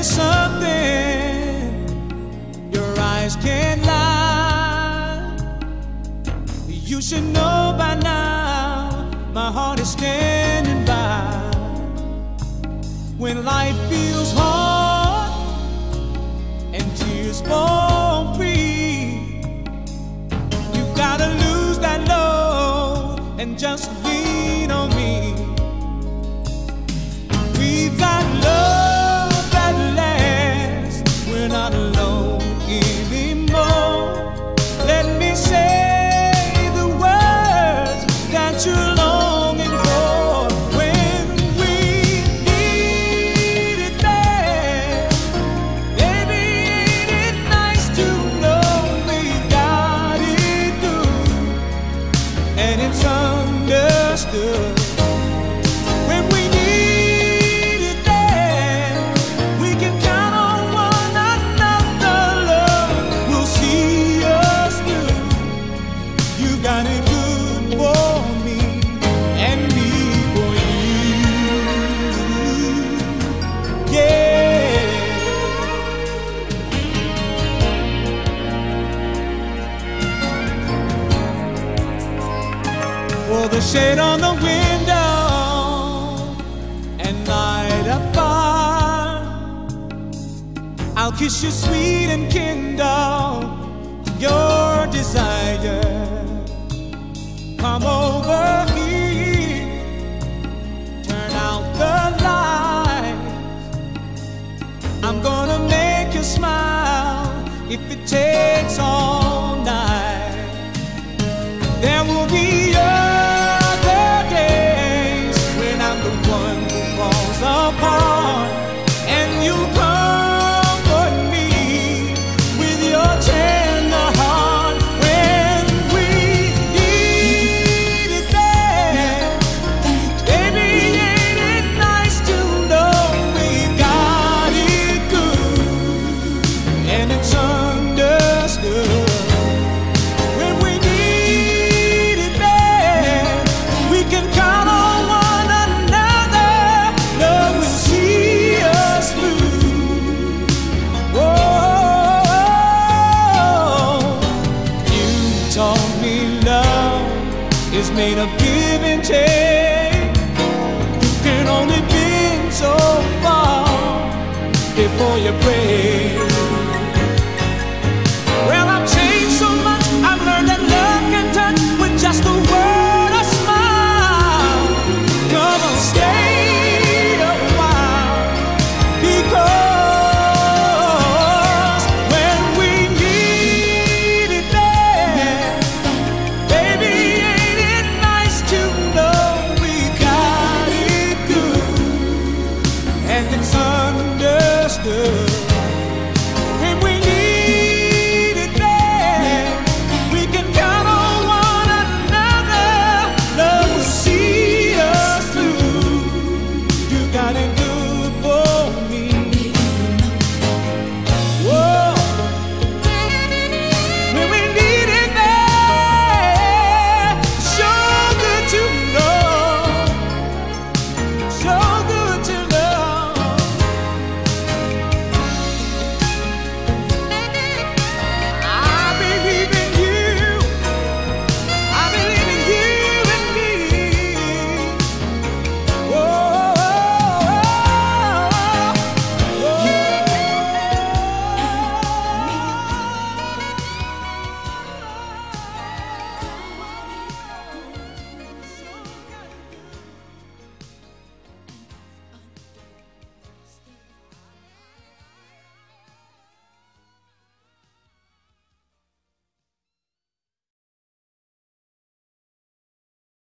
me something your eyes can't lie. You should know by now my heart is standing by. When life feels hard and tears fall free, you gotta lose that load and just the shade on the window and light a fire. I'll kiss you sweet and kindle your desire. Come over here, turn out the lights. I'm gonna make you smile if it takes all made of give and take. Can only bend so far before you break.